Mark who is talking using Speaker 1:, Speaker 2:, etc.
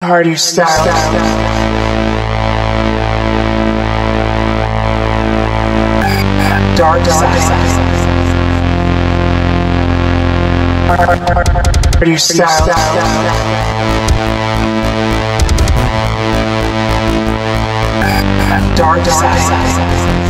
Speaker 1: Party style. Dark side. Party style. Dark side.